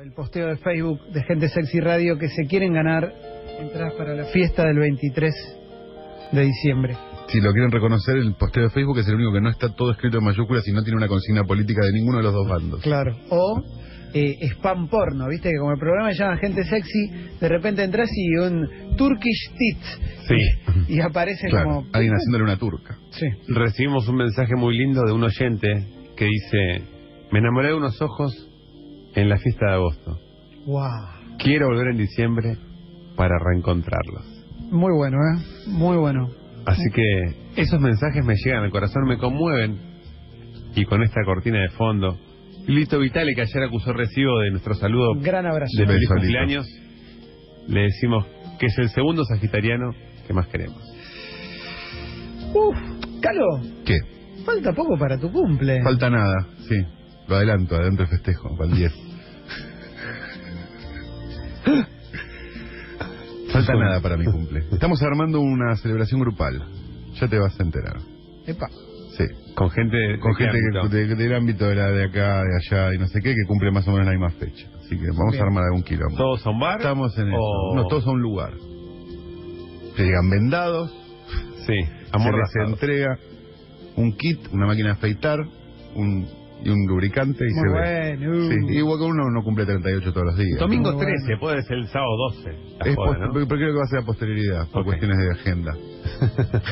El posteo de Facebook de Gente Sexy Radio que se quieren ganar entradas para la fiesta del 23 de diciembre. Si lo quieren reconocer, el posteo de Facebook es el único que no está todo escrito en mayúsculas y no tiene una consigna política de ninguno de los dos bandos. Claro. O eh, spam porno, viste que como el programa se llama Gente Sexy, de repente entras y un Turkish Tits. Sí. Y aparece Claro, como... alguien haciéndole una turca. Sí. Recibimos un mensaje muy lindo de un oyente que dice, me enamoré de unos ojos en la fiesta de agosto. Wow. Quiero volver en diciembre para reencontrarlos. Muy bueno, ¿eh? Muy bueno. Así que esos mensajes me llegan al corazón, me conmueven. Y con esta cortina de fondo, Lito Vitale, que ayer acusó recibo de nuestro saludo Gran abrazo. de feliz cumpleaños, le decimos que es el segundo sagitariano que más queremos. Uf, Calo, ¿Qué? falta poco para tu cumple. Falta nada, sí. Lo adelanto, adelante el festejo, para el 10. Falta nada para mi cumple. Estamos armando una celebración grupal. Ya te vas a enterar. Epa. Sí. Con gente, Con gente que- de- del ámbito de, la, de acá, de allá y no sé qué, que cumple más o menos la misma fecha. Así que vamos Bien. a armar algún quilombo. ¿Todos a un bar? Estamos en eso. o- No, todos a un lugar. Que llegan vendados, Sí, se les amordazados. entrega un kit, una máquina de afeitar un, y un lubricante y Muy se ve. bueno. uh. Sí, igual que uno no cumple 38 todos los días. Domingo Muy bueno. 13, puede ser el sábado 12. la Es joda, ¿no? pero creo que va a ser a posterioridad, por cuestiones de agenda.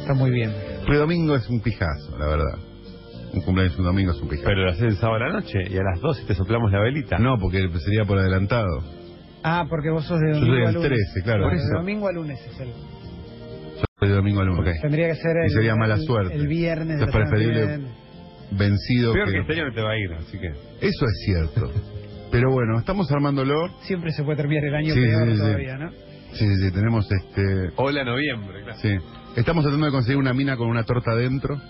Está muy bien. Pero domingo es un pijazo, la verdad. Un cumpleaños un domingo es un pijazo. Pero lo haces el sábado a la noche y a las 12 te soplamos la velita. No, porque sería por adelantado. Ah, porque vos sos de Yo domingo a el lunes. 13, claro. Por eso, Eso. domingo a lunes es el. De domingo a lunes. Tendría que ser el. sería mala el- suerte. El viernes. Es preferible-. Vencido. Peor que- que este año no te va a ir, así que. Eso es cierto. Pero bueno, estamos armándolo. Siempre se puede terminar el año Sí, peor sí, sí. todavía, ¿no? Sí, sí, sí, tenemos este. Hola noviembre, claro. Sí. Estamos tratando de conseguir una mina con una torta adentro,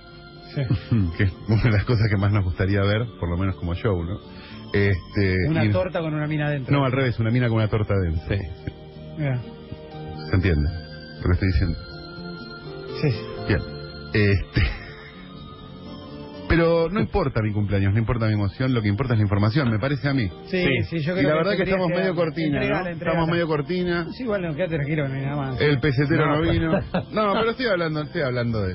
Sí. que es una de las cosas que más nos gustaría ver, por lo menos como show, ¿no? Este, Una y- torta con una mina adentro. No, al revés, una mina con una torta adentro. Sí. Mira. ¿Se entiende? Lo que estoy diciendo. Sí. Bien. Este. Pero no importa mi cumpleaños, no importa mi emoción, lo que importa es la información, me parece a mí. Sí, Sí. sí, yo Y creo la verdad que estamos medio cortina, Entregala, ¿no? entregala. Estamos medio cortina. Sí, igual no, quédate tranquilo, no hay nada más. El pesetero no, No. vino. No, pero estoy hablando, estoy hablando de.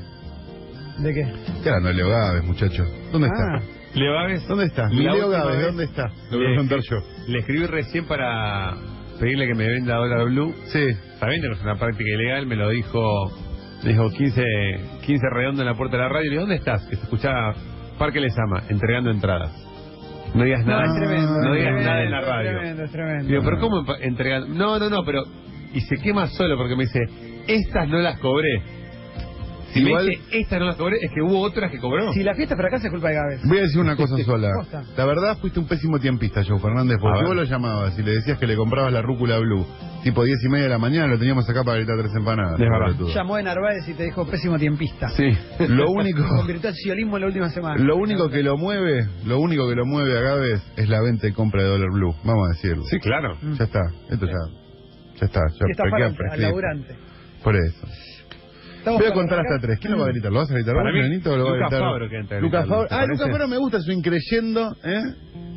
¿De qué? Estoy hablando de Leo Gávez, muchachos. ¿Dónde Ah, está? Leo Gávez, ¿Dónde está? Mi Leo Gávez, vez- ¿dónde está? Lo voy a Le- contar yo. le escribí recién para pedirle que me venda dólar blue. Sí. Sabiendo que es una práctica ilegal, me lo dijo. Dijo 15, 15 redondo en la puerta de la radio. Le digo, ¿dónde estás? Que se escuchaba Parque Les Ama, entregando entradas. No digas no, nada. es tremendo. No digas tremendo, nada en la es radio. tremendo, es tremendo. Digo, pero ¿cómo entregando? No, no, no, pero. Y se quema solo porque me dice, estas no las cobré. Si Igual- me dice, estas no las cobré, es que hubo otras que cobró. Si la fiesta fracasa es culpa de Gávez. Voy a decir una cosa sola. La verdad, fuiste un pésimo tiempista, Joe Fernández, porque vos lo llamabas y le decías que le comprabas la rúcula blue. Tipo 10 y media de la mañana, lo teníamos acá para gritar tres empanadas. Es verdad. pelotudo. Llamó de Narváez y te dijo pésimo tiempista. Sí. Lo único, Convirtió al siolismo en la última semana. lo único que lo mueve, lo único que lo mueve a Gávez es la venta y compra de dólar blue. Vamos a decirlo. Sí, claro. Mm. Ya está, esto ya, ya está. Ya está para al laburante. Por eso. Estamos Voy a contar hasta tres. ¿Quién lo va a gritar? ¿Lo vas a gritar Para vos, mí, Nenito, o lo va a Lucas gritar? Fabro que entra Lucas Fabro. ¿te Ah, parece? Lucas Fabro me gusta su increyendo, ¿eh?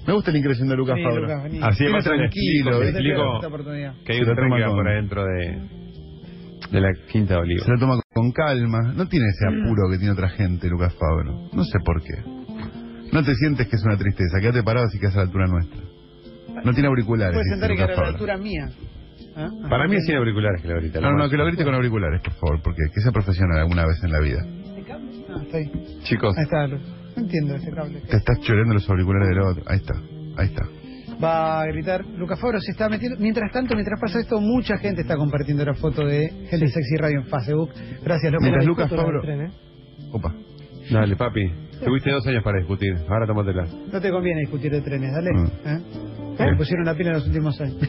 Me gusta el increyendo de Lucas Vení, Fabro. Lucas, vení. Así Viene más tranquilo, explico esta oportunidad. que hay Se un lo tren toma que va con- por adentro de, de la Quinta de Olivo. Se lo toma con calma. No tiene ese apuro que tiene otra gente, Lucas Fabro. No sé por qué. No te sientes que es una tristeza. Quédate parado así que es a la altura nuestra. No tiene auriculares. Puedes dice sentar y Lucas quedar a la Fabro. altura mía. ¿Ah? Para mí es sin auriculares que lo grita. No, no, que lo grite con auriculares, por favor, porque que sea profesional alguna vez en la vida. ¿El cable? No, está ahí. Chicos, Ahí está. No entiendo ese cable. Te estás choreando los auriculares del otro. Ahí está, ahí está. Va a gritar, Lucas Fabro se está metiendo. Mientras tanto, mientras pasa esto, mucha gente está compartiendo la foto de Gente Sexy Radio en Facebook. Gracias, loco. Mientras Lucas Fabro- tren, ¿eh? Opa. dale, papi. Tuviste dos años para discutir. Ahora tómatela. No te conviene discutir de trenes, dale. Mm. ¿Eh? Sí. Me pusieron la pila en los últimos años.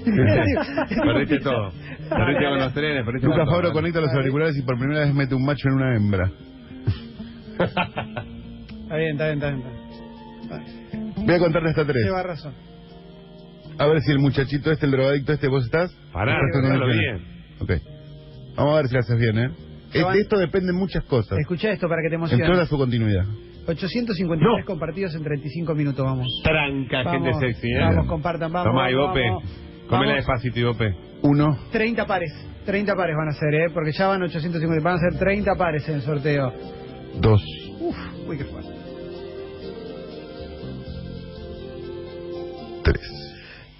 Perdiste todo. Perdiste con los trenes, perdiste Lucas todo. Fabro conecta los auriculares y por primera vez mete un macho en una hembra. Está bien, está bien, está bien. Está bien. Voy a contarle hasta tres. Lleva razón. A ver si el muchachito este, el drogadicto este, ¿vos estás? Pará, ¿Estás con hazlo el- bien. Ok. Vamos a ver si lo haces bien, ¿eh? De esto dependen muchas cosas. Escucha esto para que te En emociones. toda su continuidad. 853 No. compartidos en 35 minutos, vamos. Tranca, gente Vamos, sexy, ¿eh? vamos, compartan, vamos, Ibope. vamos. Comela despacito, Ibope. Uno, 30 pares, 30 pares van a ser, ¿eh? Porque ya van 850, van a ser 30 pares en el sorteo. dos, Uf, uy, qué fuerte. tres.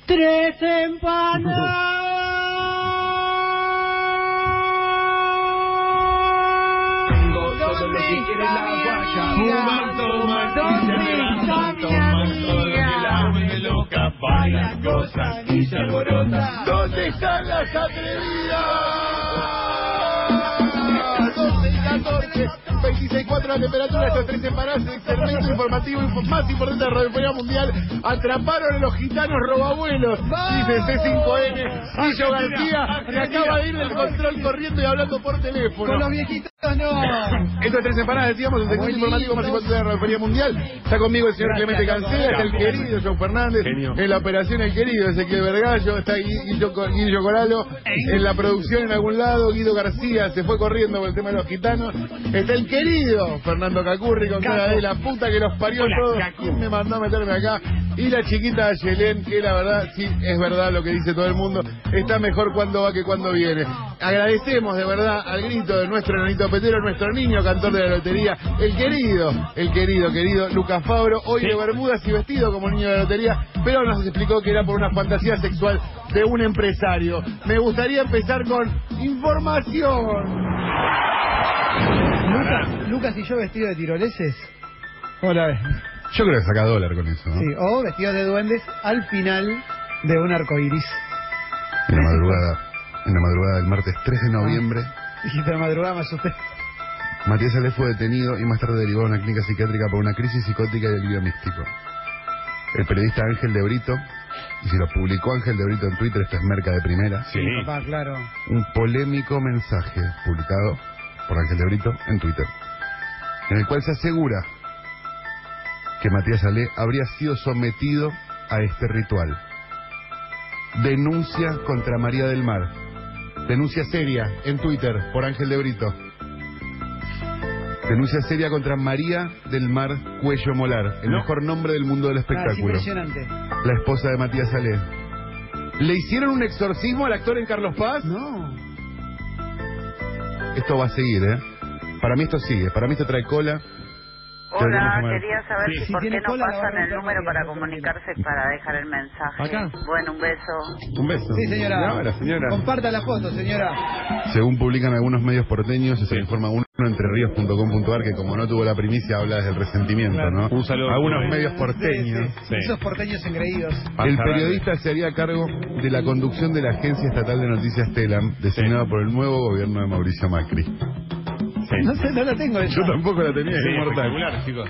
Tres empanadas. la guacha. Fumar, tomar, ¿Dónde loca, y se alborotan. ¿Dónde están las atrevidas? 12 y 14, 26.4 la temperatura, estos tres empanadas, el segmento informativo más importante de la radiofonía mundial. Atraparon a los gitanos robabuelos, dice C5N. Guillo García, que acaba de ir del control corriendo y hablando por teléfono. Con los viejitos no. Estos tres empanadas, decíamos, el segmento informativo más importante de la radiofonía mundial. Está conmigo el señor Gracias, Clemente. Cancela, está el querido John Fernández, Genio. en la operación el querido Ezequiel Vergallo, está Gui- Guillo, Guillo Coralo, en la producción en algún lado, Guido García se fue corriendo por el tema de los gitanos, está el querido Fernando Cacurri con cara de la puta que los parió Hola, todos. ¿quién me mandó a meterme acá? Y la chiquita Yelén, que la verdad, sí, es verdad lo que dice todo el mundo, está mejor cuando va que cuando viene. Agradecemos de verdad al grito de nuestro petero, nuestro niño cantor de la lotería, el querido, el querido, querido Lucas Fabro, hoy Sí. de bermudas y vestido como niño de la lotería, pero nos explicó que era por una fantasía sexual de un empresario. Me gustaría empezar con información. Lucas, Lucas y yo vestidos de tiroleses. Hola, Yo creo que saca dólar con eso, ¿no? sí, o vestidos de duendes al final de un arco iris. En la madrugada, en la madrugada del martes 3 de noviembre, Dijiste la madrugada, me asusté. Matías Ale fue detenido y más tarde derivado a una clínica psiquiátrica por una crisis psicótica y delirio místico. El periodista Ángel de Brito, y si lo publicó Ángel de Brito en Twitter, esto es merca de primera, Sí. Papá, claro. un polémico mensaje publicado por Ángel de Brito en Twitter, en el cual se asegura que Matías Ale habría sido sometido a este ritual. Denuncia contra María del Mar. Denuncia seria en Twitter por Ángel de Brito. Denuncia seria contra María del Mar Cuello Molar, el mejor nombre del mundo del Ah, es espectáculo, impresionante. la esposa de Matías Ale. ¿Le hicieron un exorcismo al actor en Carlos Paz? No. Esto va a seguir, ¿eh? Para mí esto sigue, para mí esto trae cola. Hola, quería saber Sí. si Si por qué no pasan el número para comunicarse para dejar el mensaje. ¿Acá? Bueno, un beso. Un beso. Sí, señora. Ahora, señora. Comparta la foto, señora. Según publican algunos medios porteños, se Sí. informa uno entreríos.com.ar que como no tuvo la primicia habla desde el resentimiento, Claro. ¿no? Un saludo. Algunos medios porteños. Sí, sí. Sí. Esos porteños engreídos. El periodista se haría cargo de la conducción de la Agencia Estatal de Noticias Telam, designada por el nuevo gobierno de Mauricio Macri. No sé, no la tengo esa. Yo tampoco la tenía, es Sí, inmortal. espectacular, chicos.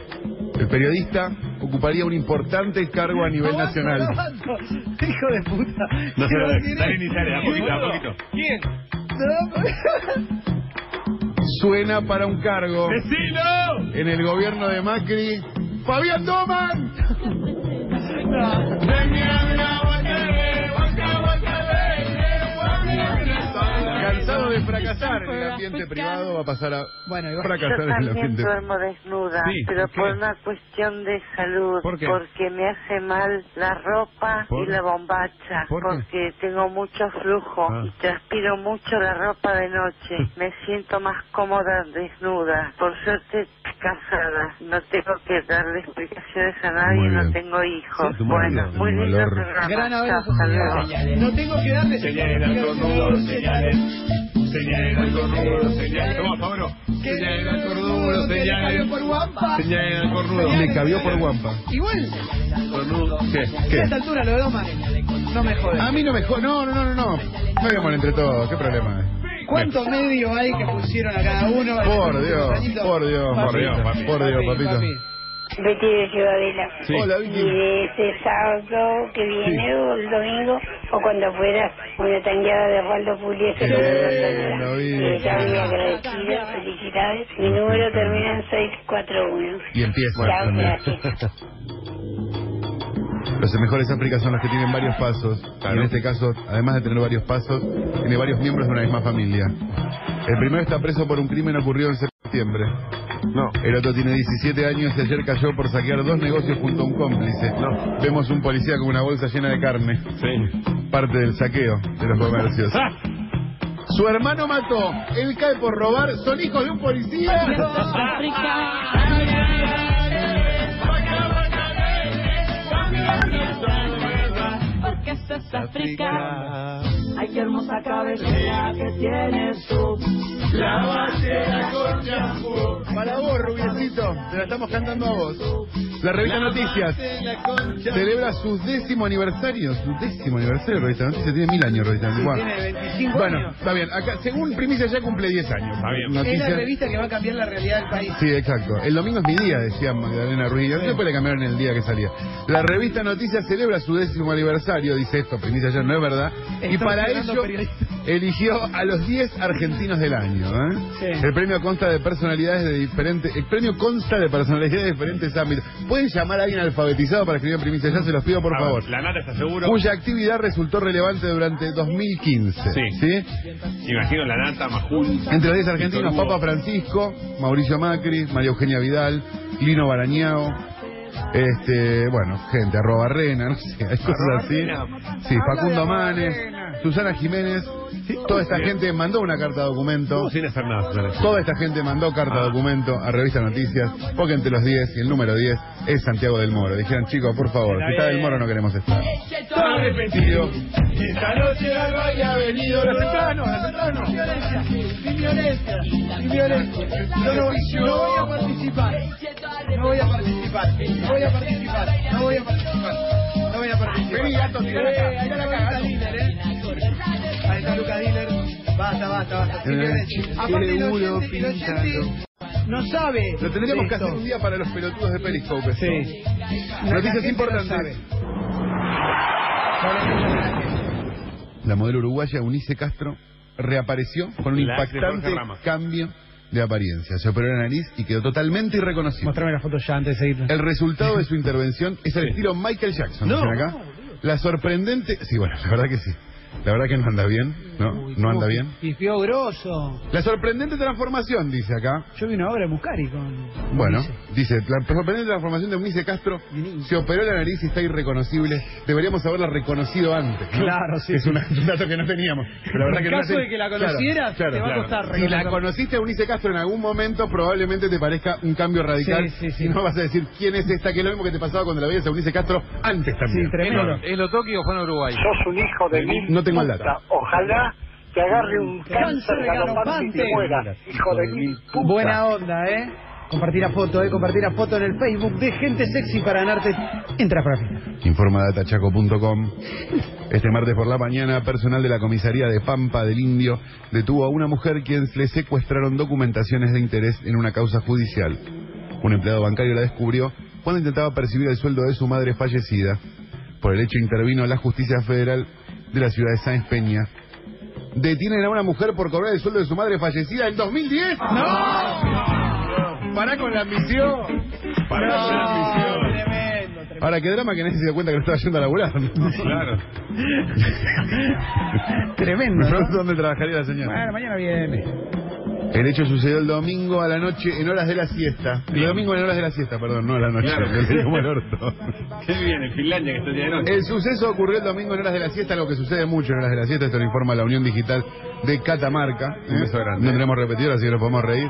El periodista ocuparía un importante cargo a nivel nacional. Hijo de puta. No se lo Dale iniciales, a poquito, a poquito. ¿Quién? No. Suena para un cargo ¡Vecino! en el gobierno de Macri. ¡Fabián Doman! Cansado de fracasar en el ambiente privado, va a pasar a Bueno, igual- Yo fracasar en el también ambiente duermo desnuda, Sí, pero ¿por qué? por una cuestión de salud, ¿Por qué? porque me hace mal la ropa ¿Por? y la bombacha, ¿Por qué? porque tengo mucho flujo Ah. y transpiro mucho la ropa de noche. me siento más cómoda desnuda. Por suerte casada, no tengo que darle explicaciones a nadie, no tengo hijos. Sí, bueno, marido, muy lindo programa. Gran abrazo. No tengo que darle Señales al cornudo, señales. Señales al cornudo, señales. Toma, Fabro. Señales al cornudo, Que le cayó señales. por guampa. Señales al cornudo. Le cabió por guampa. Igual, Cornudo. ¿Qué? a esta altura lo de Doma, no me jode. A mí no me jodas. No, no, no, no, no. No habíamos entre todos. ¿Qué problema es? ¿Cuántos medios hay que pusieron a cada uno? Por Dios, por Dios, Por Dios. Por Dios, papito. Betty de Ciudadela. Sí. Hola, Y Vicky. de este sábado que viene o el domingo o cuando fuera una tangueada de Osvaldo Vicky. Eh, muy agradecida, felicidades. Mi número termina en 641. Y empieza Chao, gracias. Los mejores Áfricas son los que tienen varios pasos. Claro. Y en este caso, además de tener varios pasos, tiene varios miembros de una misma familia. El primero está preso por un crimen ocurrido en septiembre. No. El otro tiene 17 años y ayer cayó por saquear dos negocios junto a un cómplice. No. Vemos un policía con una bolsa llena de carne. Sí. Parte del saqueo de los comercios. Su hermano mató, él cae por robar, son hijos de un policía. África. Ay, qué hermosa cabecera que tienes tú. La ballena con champú. Para vos, Rubiecito, te la estamos cantando a vos. La revista Noticias celebra su décimo aniversario. Su décimo aniversario, revista Noticias. Tiene mil años, revista Noticias. Bueno, Tiene 25 Bueno, años. está bien. Acá, según Primicia, ya cumple 10 años. Está bien. Es la Noticias. revista que va a cambiar la realidad del país. Sí, exacto. El domingo es mi día, decía Magdalena Ruiz. Después le cambiaron el día que salía. La revista Noticias celebra su décimo aniversario, dice esto, Primicia ya no es verdad. y para ello eligió a los 10 argentinos del año. ¿eh? Sí. El premio consta de personalidades de diferentes. El premio consta de personalidades de diferentes ámbitos. ¿Pueden llamar a alguien alfabetizado para escribir Primicia? Ya se los pido, por favor. La nata está seguro. Cuya actividad resultó relevante durante 2015. Sí. Imagino la nata, Majul. Entre los 10 argentinos. Papa Francisco, Mauricio Macri, María Eugenia Vidal, Lino Barañao, este, bueno, gente, arroba Rena, no sé, hay cosas así. Sí, Facundo Manes, Susana Jiménez, toda esta gente mandó una carta documento. Sin hacer nada, Susana. Toda esta gente mandó carta Ah. documento a Revista Noticias, porque entre los 10 y el número 10 es Santiago del Moro. Dijeron, chicos, por favor, si está del Moro no queremos estar. Arrepentido. Esta noche al baile ha venido los Zetano, los Zetano. Sin violencia, sin violencia. Yo no voy a participar. No voy a participar. No voy a participar. No voy a participar. No voy a participar. Vení, gato, tirá la cara, ahí tirá la está cara. Lucas Diller, ¿eh? Ahí está Lucas Diller. Basta, basta, basta. Aparte, el oyente no sabe. Lo tendríamos que hacer un día para los pelotudos de Periscope. Sí. Noticias gente no importantes. la gente. Modelo uruguaya Eunice Castro reapareció con un impactante cambio de apariencia. Se operó la nariz y quedó totalmente irreconocible. Mostrame la foto ya antes de seguir. El resultado de su intervención es al estilo Michael Jackson. No. La sorprendente... Sí, bueno, la verdad que sí. La verdad que no anda bien, ¿no? No anda bien. Pifió grosso. La sorprendente transformación, dice acá. Yo vi una obra de Muscari con. Bueno, Ulises. dice, la sorprendente transformación de Eunice Castro se operó la nariz y está irreconocible. Deberíamos haberla reconocido antes. ¿no? Claro, sí, Es sí. una- un dato que no teníamos. Pero la verdad En que no caso te- de que la conocieras, claro, te va a claro. costar Si la conociste a Eunice Castro en algún momento, probablemente te parezca un cambio radical. Sí, sí, sí. Y no vas a decir quién es esta, que es lo mismo que te pasaba cuando la veías a Eunice Castro antes también. Sí, tremendo. ¿Es lo Toki o Juan Uruguay? Sos un hijo de mil. No tengo el puta. dato. Ojalá te agarre un Cáncer galopante. y te mueras. Hijo de mil. puta. Buena onda, ¿eh? Compartir la foto, ¿eh? Compartir la foto en el Facebook de Gente Sexy para ganarte. Entra para final. Informa datachaco.com. Este martes por la mañana, personal de la comisaría de Pampa del Indio detuvo a una mujer quien le secuestraron documentaciones de interés en una causa judicial. Un empleado bancario la descubrió cuando intentaba percibir el sueldo de su madre fallecida. Por el hecho intervino la justicia federal de la ciudad de Sáenz Peña. Detienen a una mujer por cobrar el sueldo de su madre fallecida en 2010. ¡No! Pará con la ambición. Pará con la ambición. Tremendo, tremendo. Ahora, qué drama que nadie se dio cuenta que no estaba yendo a laburar. Claro. Tremendo. Me ¿no? dónde trabajaría la señora. Bueno, mañana viene. El hecho sucedió el domingo a la noche en horas de la siesta. El domingo en horas de la siesta, perdón, no a la noche. Claro. como el orto. Qué bien, en Finlandia que está el día de noche. El suceso ocurrió el domingo en horas de la siesta, lo que sucede mucho en horas de la siesta, esto lo informa la Unión Digital de Catamarca. Un beso grande. No tendremos repetido, así que nos podemos reír.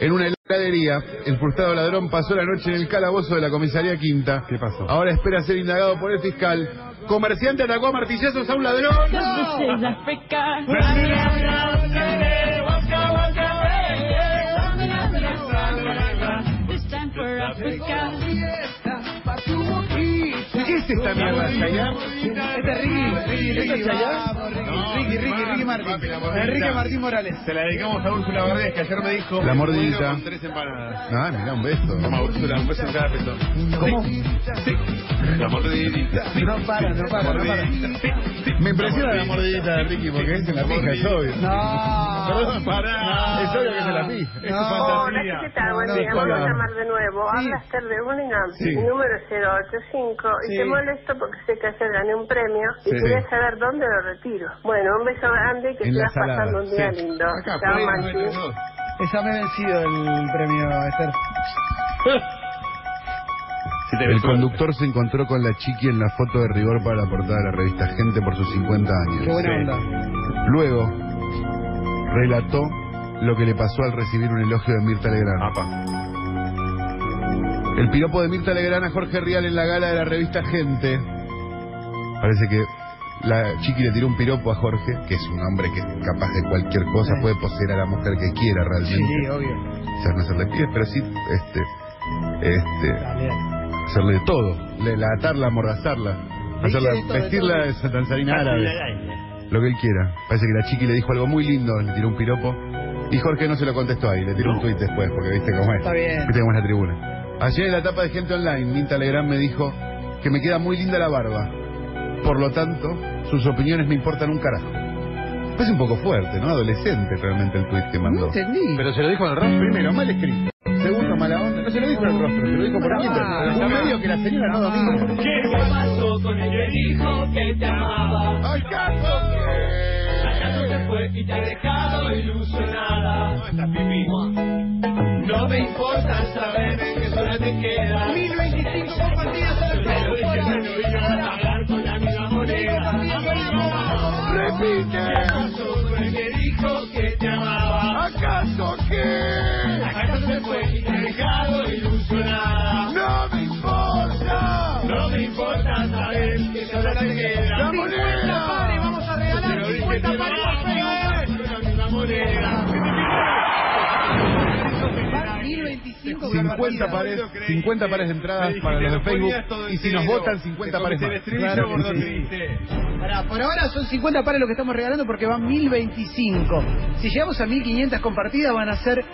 En una heladería, el frustrado ladrón pasó la noche en el calabozo de la comisaría quinta. ¿Qué pasó? Ahora espera ser indagado por el fiscal. Comerciante atacó a martillazos a un ladrón. This esta mierda, Chayanne? Este es Ricky, Ricky, Ricky, Ricky, Ricky, Ricky Martín. Enrique Martín Morales. Se la dedicamos a Úrsula Valdés, que ayer me dijo... La mordidita. "Bueno, Con tres empanadas. Ah, mira, un beso. Toma, Úrsula, un beso en cada pezón. ¿Cómo? La mordidita. No para, no para, no para. Me impresiona la mordidita de Ricky porque es en la pija, es obvio. No. Perdón, pará. Es obvio que es en la. Es tu No. fantasía. Hola, ¿qué tal? Buen No, día, no, vamos a llamar de nuevo. Sí. Habla Esther de mi número es 085 Sí. y te molesto porque sé que ayer gané un premio y Sí. quería saber dónde lo retiro. Bueno, un beso grande y que sigas pasando un día sí. lindo. Acá, Chao, dos. Esa me ha vencido el premio, Esther. El conductor se encontró con la chiqui en la foto de rigor para la portada de la revista Gente por sus 50 años. Qué buena onda. Luego, relató lo que le pasó al recibir un elogio de Mirta Legrand. Apa. El piropo de Mirta Legrand a Jorge Rial en la gala de la revista Gente. Parece que la chiqui le tiró un piropo a Jorge, que es un hombre que es capaz de cualquier cosa, puede poseer a la mujer que quiera realmente. Sí, obvio. Quizás no hacerle pies, pero sí este, este, También. hacerle de todo. Le, la atarla, amordazarla, hacerla, de todo, de vestirla de esa danzarina árabe. Lo que él quiera. Parece que la chiqui le dijo algo muy lindo, le tiró un piropo. Y Jorge no se lo contestó ahí, le tiró un tuit después, porque viste cómo es. Está bien. Viste cómo es la tribuna. Ayer en la etapa de Gente Online, Minta Legrand me dijo que me queda muy linda la barba. Por lo tanto, sus opiniones me importan un carajo. Es un poco fuerte, ¿no? Adolescente realmente el tuit que No mandó. entendí. Pero se lo dijo en el rostro. Primero, mal escrito. Segundo, mala onda. No se lo dijo en el rostro, se lo dijo por Ah, Twitter. Un medio que la señora no domina. ¿Qué pasó con el que dijo que te amaba? ¿Acaso ¿Acaso se fue y te ha dejado ilusionada? No me importa saber que sola te queda. 1025 compartidas en el Pero no iba a hablar con la misma moneda. Repite. 50 pares, 50 pares de entradas para los de Facebook y si nos votan 50 pares más. Por ahora son 50 pares lo que estamos regalando porque van 1025. Si llegamos a 1500 compartidas van a ser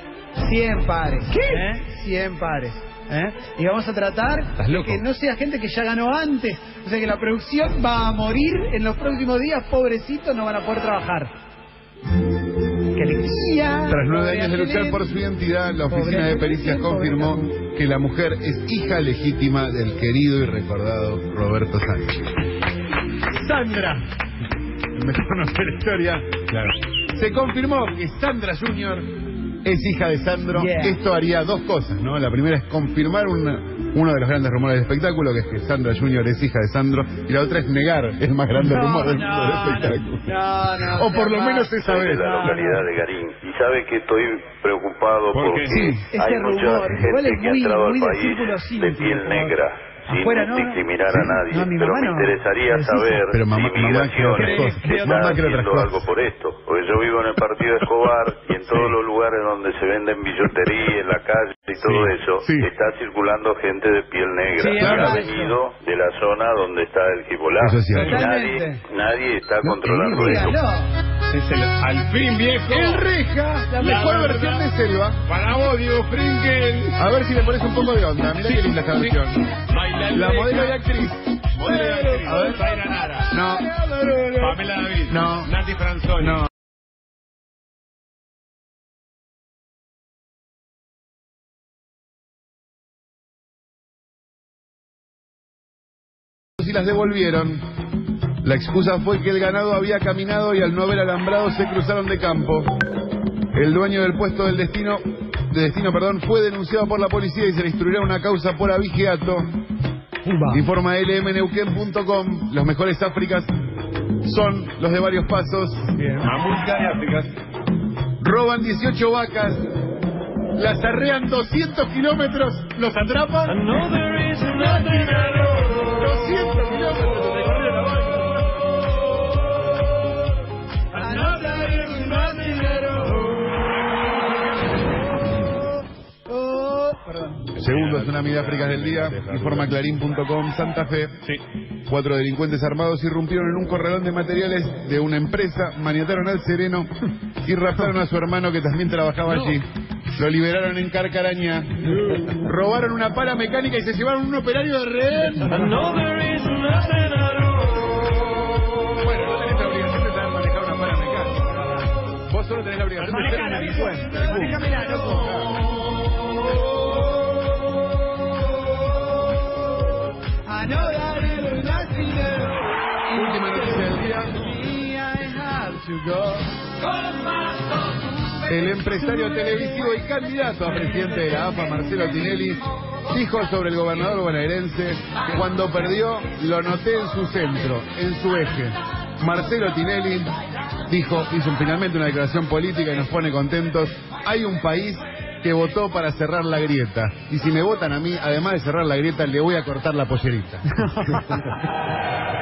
100 pares. ¿Qué? 100 pares. ¿eh? Y vamos a tratar de que no sea gente que ya ganó antes. O sea que la producción va a morir en los próximos días. Pobrecitos, no van a poder trabajar. ¡Qué alegría! Tras nueve años de luchar por su identidad, la oficina de pericias confirmó que la mujer es hija legítima del querido y recordado Roberto Sánchez. Sandra, mejor de la historia, Claro. se confirmó que Sandra Junior es hija de Sandro. Yeah. Esto haría dos cosas, ¿no? La primera es confirmar una- uno de los grandes rumores del espectáculo, que es que Sandra Junior es hija de Sandro, y la otra es negar el más grande No, rumor del no, mundo del no, espectáculo. no, no, o por lo no. menos esa Soy de vez. la localidad de Garín y sabe que estoy preocupado porque Sí. Hay mucha rumor, igual gente es que ha entrado al país de piel negra sin Afuera, ¿no? discriminar Sí. a nadie, No, mi pero mamá me no. interesaría saber Pero mamá- si Migraciones está haciendo algo por esto, porque yo vivo en el partido de Escobar y en todos los lugares donde se venden billutería, en la calle y todo eso, sí. está circulando gente de piel negra Sí, que ha venido de la zona donde está el. Eso es nadie, nadie está No, controlando eso. Es el al fin viejo. El Reja, la mejor verdad. versión de Selva. Para vos, Diego Frinkel. A ver si le pones un poco de onda. Mira qué linda esta versión. Baila La modelo y actriz. Modelo y actriz. A ver. Zaira Nara. No. Pamela David. No. Nati Franzoni. No. Y las devolvieron. La excusa fue que el ganado había caminado y al no haber alambrado se cruzaron de campo. El dueño del puesto del destino, de destino, perdón, fue denunciado por la policía y se le instruirá una causa por abigeato. Informa lmneuquén.com. Los mejores Áfricas son los de varios pasos. Mamulca de África. Roban 18 vacas. Las arrean 200 kilómetros. ¿Los atrapan? 200 Segundo tsunami de África del día. Informa clarín.com. Santa Fe. Sí. Cuatro delincuentes armados irrumpieron en un corralón de materiales de una empresa, maniataron al sereno y raptaron a su hermano que también trabajaba allí. Lo liberaron en Carcaraña. Robaron una pala mecánica y se llevaron un operario de rehén. Bueno, no tenés la obligación de saber manejar una pala mecánica. Vos solo tenés la obligación de ser un delincuente. Manejamela, loco. Know that. Última noticia del día. Me, I have to go. El empresario televisivo y candidato a presidente de la AFA, Marcelo Tinelli, dijo sobre el gobernador bonaerense, cuando perdió, lo noté en su centro, en su eje. Marcelo Tinelli dijo, hizo finalmente una declaración política y nos pone contentos. Hay un país que votó para cerrar la grieta. Y si me votan a mí, además de cerrar la grieta, le voy a cortar la pollerita.